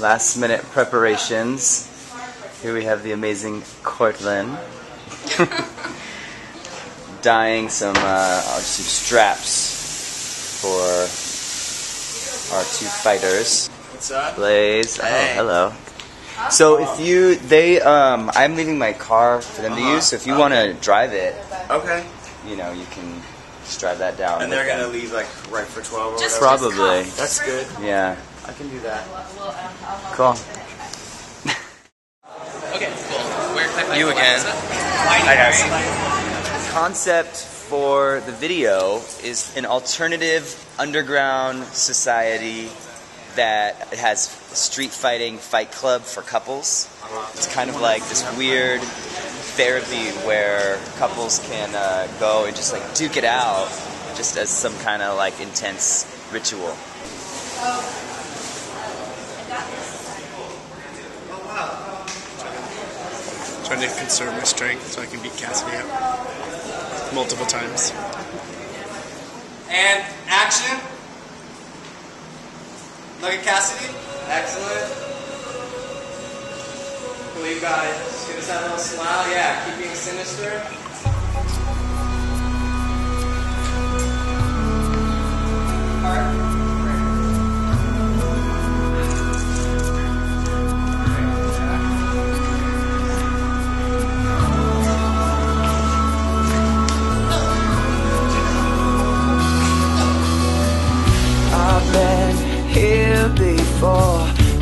last minute preparations. Here we have the amazing Cortland. Dyeing some, uh, some straps for our two fighters. What's up? Blaze. Hey. Oh, hello. So if you, they, um, I'm leaving my car for them to Uh-huh. use. So if you want to drive it, Okay. you know, you can just drive that down. And they're gonna them. leave like right for twelve or Just- whatever. Probably. That's good. Yeah. I can do that. Cool. Okay, cool. Where, You again. Hi guys. Concept for the video is an alternative underground society that has street fighting fight club for couples. It's kind of like this weird therapy where couples can uh, go and just like duke it out just as some kind of like intense ritual. Trying to conserve my strength so I can beat Cassidy up multiple times. And action. Look at Cassidy. Excellent. Got. Just give us that little smile. Yeah, keep being sinister. Heart. I've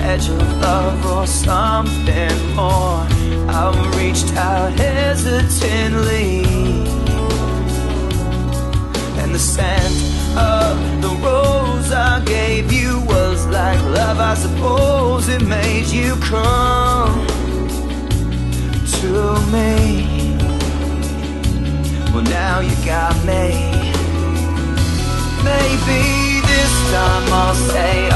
edge of love or something more. I've reached out hesitantly, and the scent of the rose I gave you was like love. I suppose it made you come to me. Well, now you got me. Maybe this time I'll say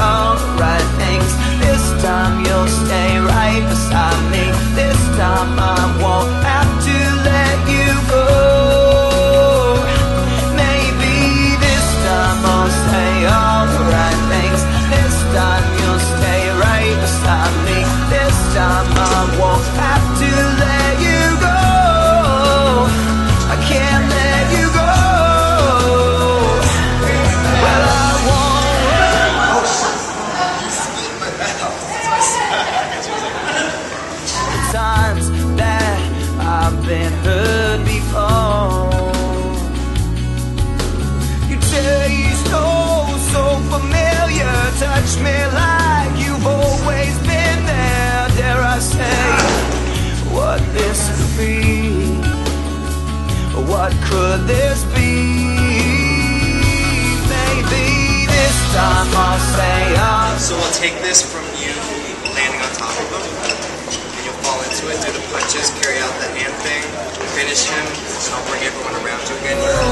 could this be? Maybe this time I'll say I. So we'll take this from you landing on top of him, and you'll fall into it, do the punches, carry out the hand thing, finish him, and I'll bring everyone around you again.